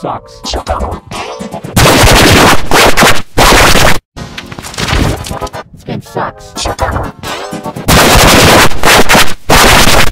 sucks. Skin sucks.